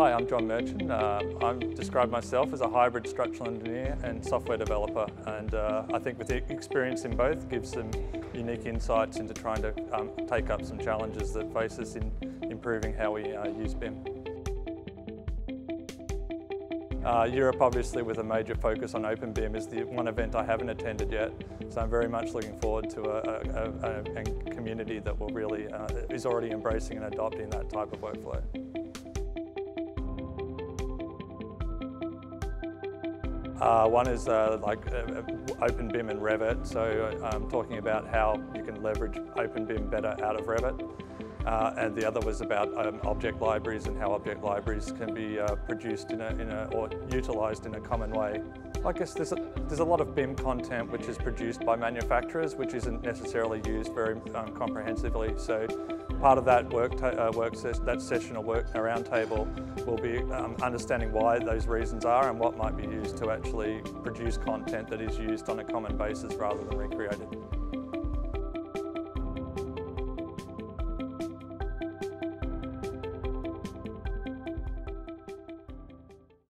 Hi, I'm Jon Mirtschin. Uh, I describe myself as a hybrid structural engineer and software developer and uh, I think with the experience in both gives some unique insights into trying to um, take up some challenges that face us in improving how we uh, use BIM. Uh, Europe obviously with a major focus on OpenBIM is the one event I haven't attended yet so I'm very much looking forward to a, a, a, a community that will really uh, is already embracing and adopting that type of workflow. Uh, one is uh, like uh, OpenBIM and Revit, so I'm um, talking about how you can leverage OpenBIM better out of Revit. Uh, and the other was about um, object libraries and how object libraries can be uh, produced in a, in a, or utilised in a common way. I guess there's a, there's a lot of BIM content which is produced by manufacturers which isn't necessarily used very um, comprehensively. So part of that work, uh, work ses that session or work roundtable will be um, understanding why those reasons are and what might be used to actually produce content that is used on a common basis rather than recreated.